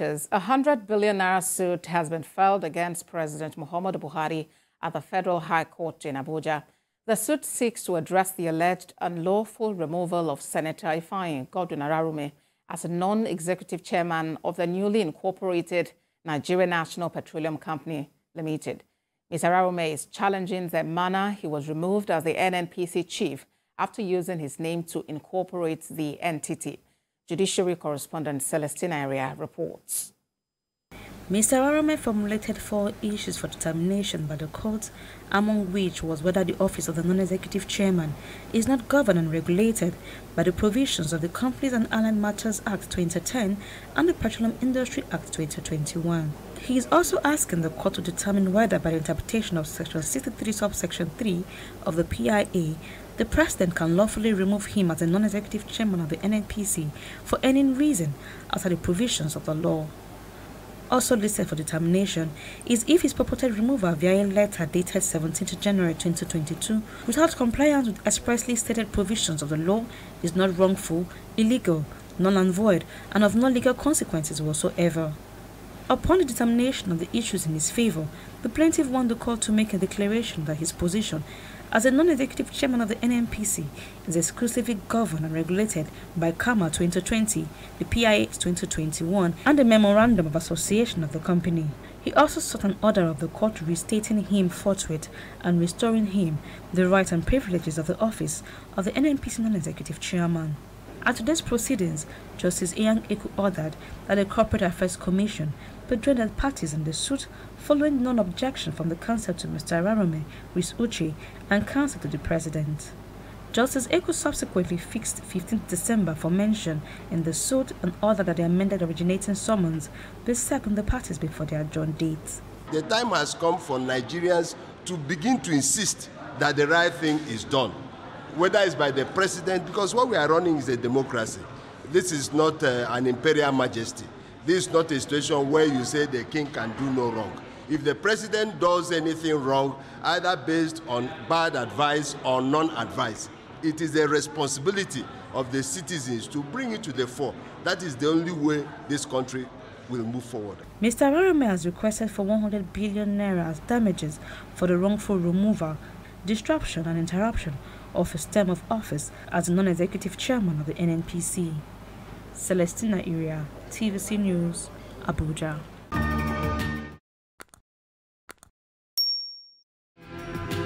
A 100 billion naira suit has been filed against President Muhammadu Buhari at the Federal High Court in Abuja. The suit seeks to address the alleged unlawful removal of Senator Ifeanyi Godwin Ararume as a non-executive chairman of the newly incorporated Nigeria National Petroleum Company Limited. Mr. Ararume is challenging the manner he was removed as the NNPC chief after using his name to incorporate the entity. Judiciary correspondent Celestina Area reports. Mr. Ararume formulated four issues for determination by the court, among which was whether the office of the non-executive chairman is not governed and regulated by the provisions of the Companies and Allied Matters Act 2010 and the Petroleum Industry Act 2021. He is also asking the court to determine whether by the interpretation of section 63 subsection 3 of the PIA the president can lawfully remove him as a non-executive chairman of the NNPC for any reason outside the provisions of the law. Also listed for determination is if his purported removal via a letter dated 17 January 2022 without compliance with expressly stated provisions of the law is not wrongful, illegal, null and void, and of no legal consequences whatsoever. Upon the determination of the issues in his favor, the plaintiff won the court to make a declaration that his position as a non-executive chairman of the NNPC is exclusively governed and regulated by CAMA 2020, the PIA 2021, and the Memorandum of Association of the company. He also sought an order of the court restating him forthwith and restoring him the rights and privileges of the office of the NNPC non-executive chairman. At today's proceedings, Justice Inyang Ekwo ordered that the Corporate Affairs Commission be joined as parties in the suit following non-objection from the counsel to Mr. Ararume, Ms. Uche, and counsel to the President. Justice Ekwo subsequently fixed 15th December for mention in the suit and ordered that the amended originating summons be on the parties before their adjourned dates. The time has come for Nigerians to begin to insist that the right thing is done whether it's by the president, because what we are running is a democracy. This is not uh, an imperial majesty. This is not a situation where you say the king can do no wrong. If the president does anything wrong, either based on bad advice or non-advice, it is the responsibility of the citizens to bring it to the fore. That is the only way this country will move forward. Mr. Ararume has requested for 100 billion naira as damages for the wrongful removal, disruption and interruption of his term of office as non-executive chairman of the NNPC. Celestina Area, TVC News, Abuja.